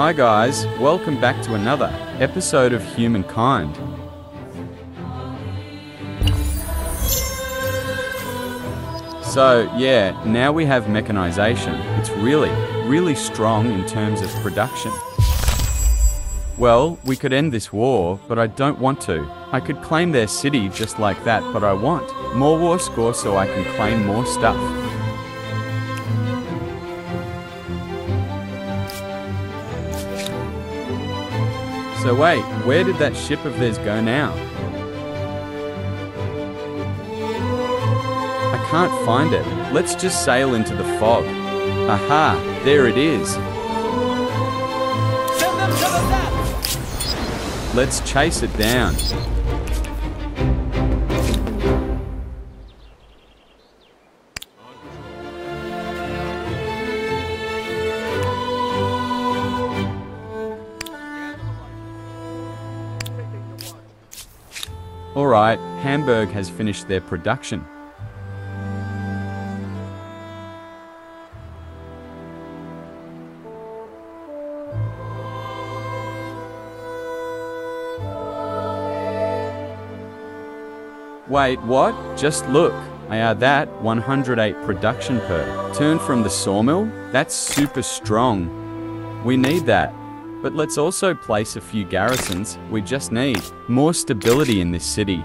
Hi, guys. Welcome back to another episode of Humankind. So, yeah, now we have mechanization. It's really, really strong in terms of production. Well, we could end this war, but I don't want to. I could claim their city just like that, but I want more war score so I can claim more stuff. So wait, where did that ship of theirs go now? I can't find it. Let's just sail into the fog. Aha, there it is. Let's chase it down. Alright, Hamburg has finished their production. Wait, what? Just look. I add that 108 production per. Turn from the sawmill? That's super strong. We need that. But let's also place a few garrisons. We just need more stability in this city.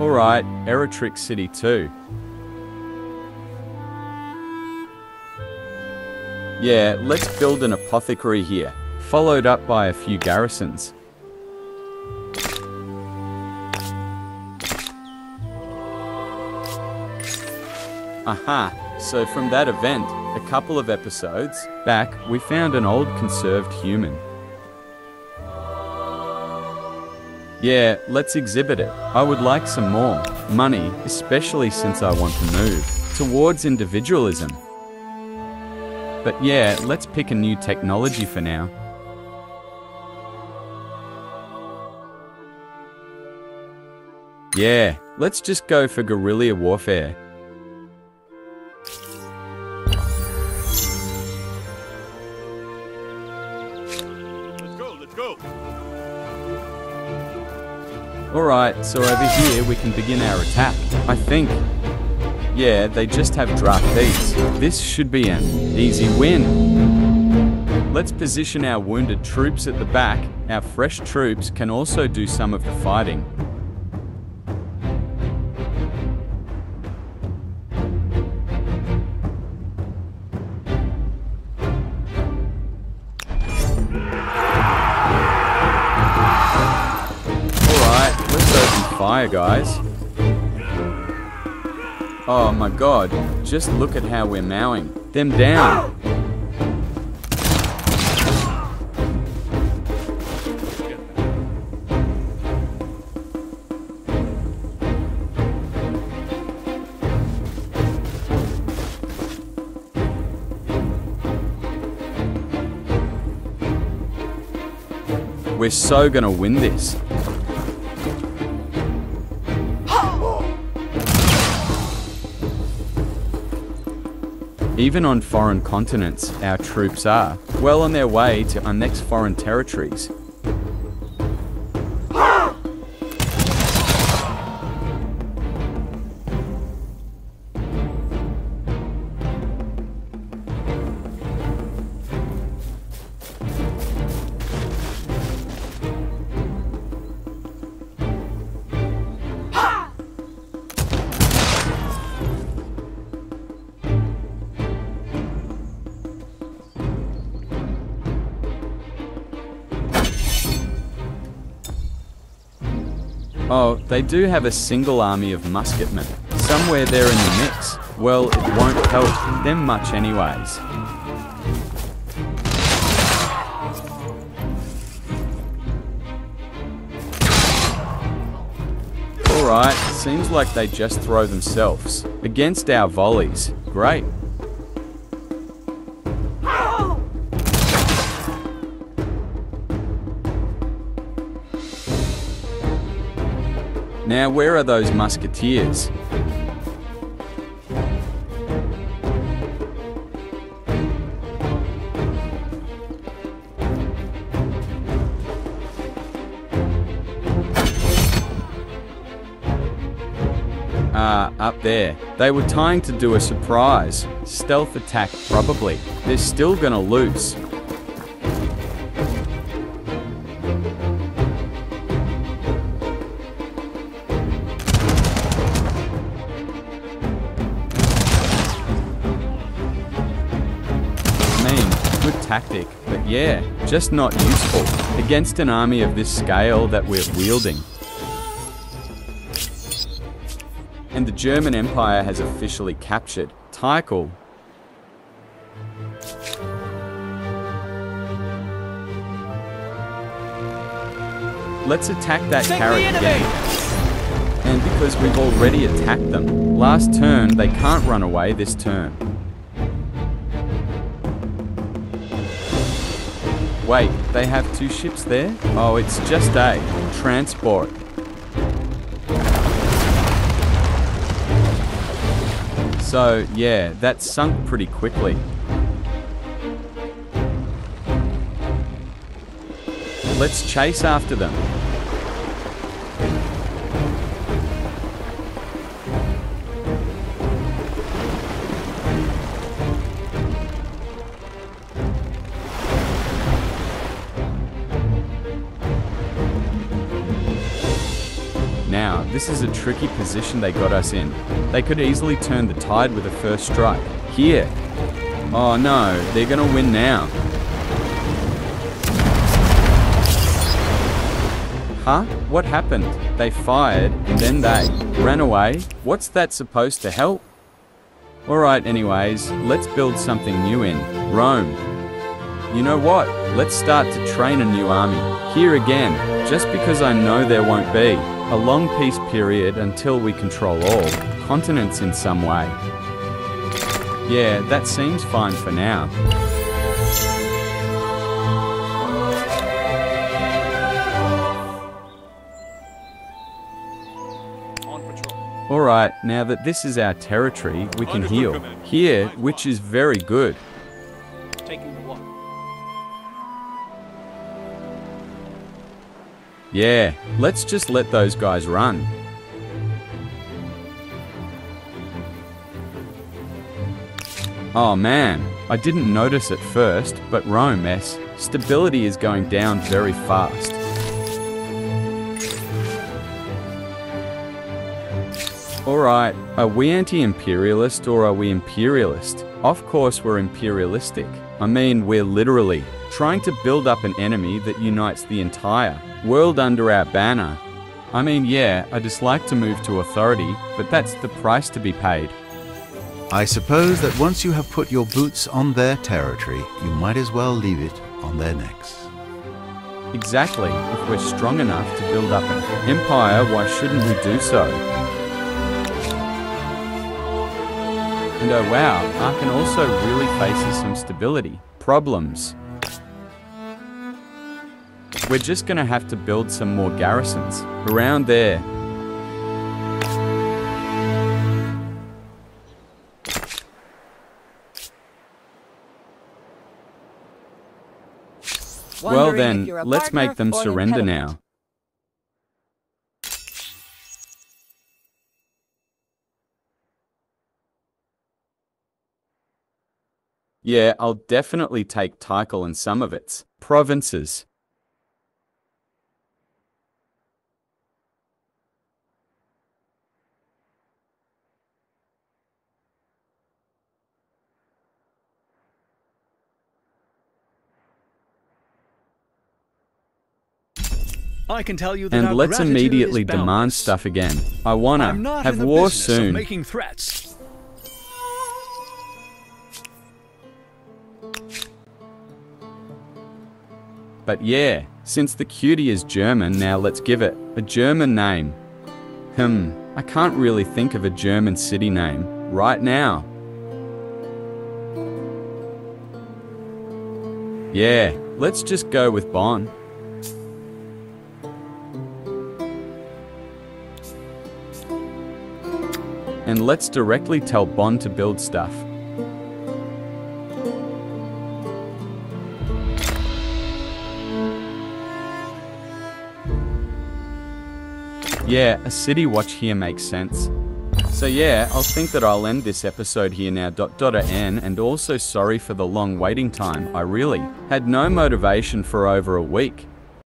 Alright, Eritrix City too. Yeah, let's build an apothecary here, followed up by a few garrisons. Aha, so from that event, a couple of episodes back, we found an old conserved human. Yeah, let's exhibit it. I would like some more money, especially since I want to move towards individualism. But yeah, let's pick a new technology for now. Yeah, let's just go for guerrilla warfare. Alright, so over here we can begin our attack. I think. Yeah, they just have draft beats. This should be an easy win. Let's position our wounded troops at the back. Our fresh troops can also do some of the fighting. Fire, guys. Oh my god, just look at how we're mowing them down. We're so gonna win this. Even on foreign continents, our troops are well on their way to annex foreign territories. Oh, they do have a single army of musketmen. Somewhere there in the mix. Well, it won't help them much anyways. Alright, seems like they just throw themselves against our volleys. Great. Now, where are those musketeers? Ah, up there. They were trying to do a surprise. Stealth attack, probably. They're still gonna lose. Tactic, but yeah, just not useful against an army of this scale that we're wielding. And the German Empire has officially captured Tik'al. Let's attack that Sink carrot again. And because we've already attacked them, last turn they can't run away this turn. Wait, they have two ships there? Oh, it's just a transport. So, yeah, that sunk pretty quickly. Let's chase after them. This is a tricky position they got us in. They could easily turn the tide with a first strike. Here. Oh no, they're gonna win now. Huh? What happened? They fired, and then they ran away? What's that supposed to help? Alright, anyways, let's build something new in Rome. You know what? Let's start to train a new army. Here again, just because I know there won't be a long peace period until we control all continents in some way. Yeah, that seems fine for now. Alright, now that this is our territory, we can heal. Here, which is very good. Yeah, let's just let those guys run. Oh man, I didn't notice at first, but Rome S, stability is going down very fast. Alright, are we anti-imperialist or are we imperialist? Of course we're imperialistic. I mean, we're literally trying to build up an enemy that unites the entire world under our banner. I mean, yeah, I dislike to move to authority, but that's the price to be paid. I suppose that once you have put your boots on their territory, you might as well leave it on their necks. Exactly, if we're strong enough to build up an empire, why shouldn't we do so? And oh wow, Arkan also really faces some stability problems. We're just gonna have to build some more garrisons around there. Well then, let's make them surrender now. Yeah, I'll definitely take Tik'al and some of its provinces. I can tell you that And let's immediately demand stuff again. I wanna I'm not have in the war soon. making threats. But yeah, since the cutie is German, now let's give it a German name. Hmm, I can't really think of a German city name right now. Yeah, let's just go with Bonn. And let's directly tell Bonn to build stuff. Yeah, a city watch here makes sense. So yeah, I'll think that I'll end this episode here now. Dot dot n, and also sorry for the long waiting time. I really had no motivation for over a week.